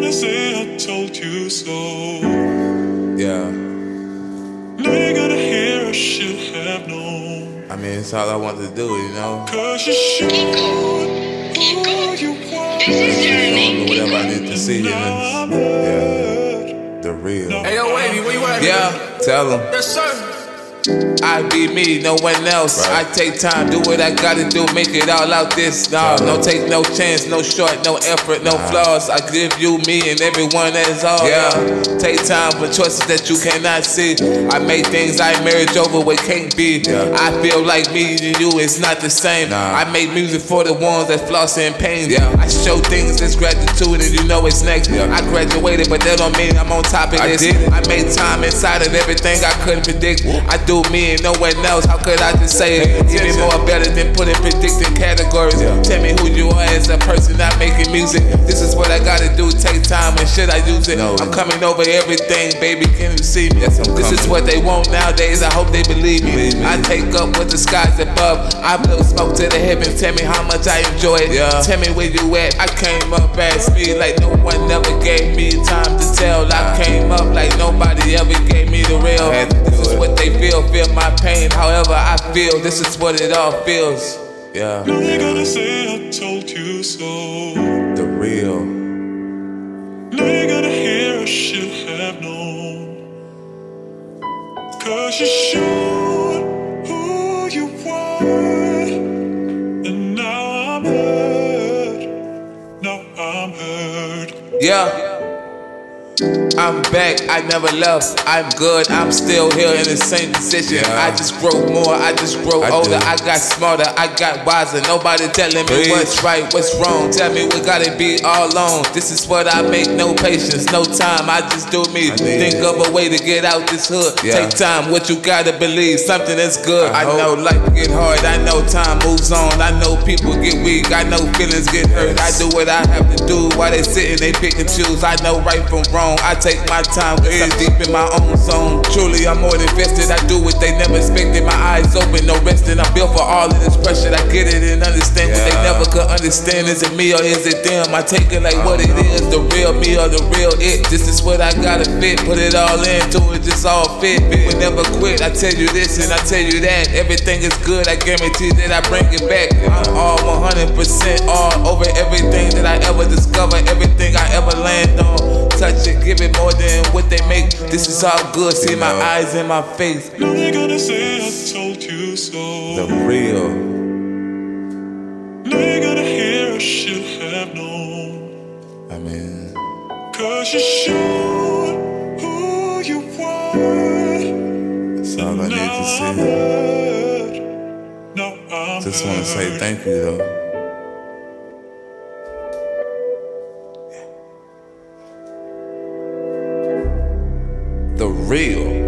gonna say I told you so. Yeah. Now you're gonna hear I should have known. I mean, it's all I want to do, you know. Cause you showed who you. This is Showing me whatever I need to see, and Now yeah, the real. Hey yo, Wavy, where you at? Yeah, tell them. Yes, sir. I be me, no one else. Right. I take time, do what I gotta do, make it all out this. Nah, no take no chance, no short, no effort, no flaws. I give you me and everyone that is all. Yeah. Take time for choices that you cannot see. I make things I marriage over what can't be. Yeah. I feel like me and you is not the same. Nah. I make music for the ones that floss in pain. Yeah. I show things as gratitude and you know it's next. Yeah. I graduated, but that don't mean I'm on top of I this. did. I made time inside of everything I couldn't predict. I do me and no one else. How could I just say it? Even more better than putting predicting categories. Tell me who you are as a person not making music. This is what I gotta do. Take time and should I use it? I'm coming over everything, baby. Can you see me? This is what they want nowadays. I hope they believe me. I take up with the skies above. I blow smoke to the heavens. Tell me how much I enjoy it. Tell me where you at. I came up at speed like no one ever gave me time to tell. I came up like nobody ever gave pain. However I feel. This is what it all feels. Yeah. Gonna say I told you so. The real. Gonna hear I should have known. Cause you showed who you were. And now I'm hurt. Now I'm hurt. Yeah. I'm back, I never left. I'm good, I'm still here in the same position. Yeah. I just grow more, I just grow I older. do. I got smarter, I got wiser. Nobody telling me Preach. what's right, what's wrong. Tell me we gotta be all on. This is what I make, no patience, no time. I just do me. Think it. of a way to get out this hood. Yeah. Take time, what you gotta believe, something that's good. I, I know life get hard, I know time moves on. I know people get weak, I know feelings get hurt. I do what I have to do while they sitting, they pick and choose. I know right from wrong. I take my time, cause I'm deep in my own zone. Truly, I'm more than vested. I do what they never expected. My eyes open, no resting. I'm built for all of this pressure. I get it and understand what they never could understand. Is it me or is it them? I take it like what it uh-huh. is, the real me or the real it. This is what I gotta fit. Put it all into it, just all fit. We never quit. I tell you this and I tell you that. Everything is good. I guarantee that I bring it back. I'm all 100% all over everything that I ever discover, everything I ever land on. Give it more than what they make. This is all good. See my know. eyes in my face. Now they're gonna say I told you so. The real. Now you're gonna hear I should have known. I mean, Cause you showed who you were. that's all I need to I'm see. Now I'm Just want to say thank you, though. The real.